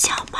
小猫